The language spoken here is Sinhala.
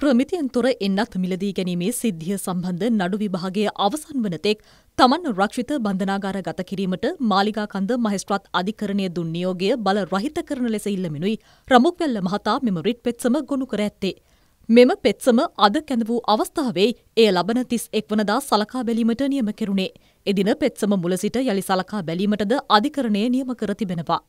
ප්‍රමිතියෙන් තොර එන්නත් මිලදී ගැනීමේ සිද්ධිය සම්බන්ධ නඩු විභාගය අවසන් වන තෙක් තමන් රක්ෂිත බන්ධනාගාර ගත කිරීමට මාලිගා කන්ද මහෙස්ත්‍රාත් අධිකරණය දුන් නියෝගය බල රහිත කරන ලෙස ඉල්ලමිනුයි රමුක්වැල්ල මහතා මෙම රිට් පෙත්සම ගොනු කර ඇත්තේ. මෙම පෙත්සම අද කැඳ වූ අවස්ථාවේ එය ලබන තිස් එක් වනදා සලකා බැලීමට නියම කෙරුණේ. එදින පෙත්සම මුල සිට යළි සලකා බැලීමටද අධිකරණය නියම කර තිබෙනවා.